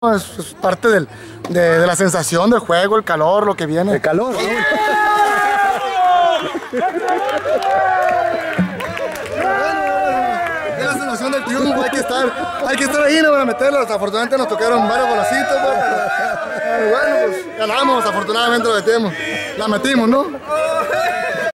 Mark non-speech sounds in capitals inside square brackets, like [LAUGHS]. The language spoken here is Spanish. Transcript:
Es, es parte del, de, de la sensación del juego, el calor, lo que viene. El calor. Es [LAUGHS] la sensación del triunfo, hay que estar, hay que estar ahí, no van a meterlos. Afortunadamente nos tocaron varios golacitos, pero, eh, bueno, pues ganamos, afortunadamente lo metimos. La metimos, ¿no?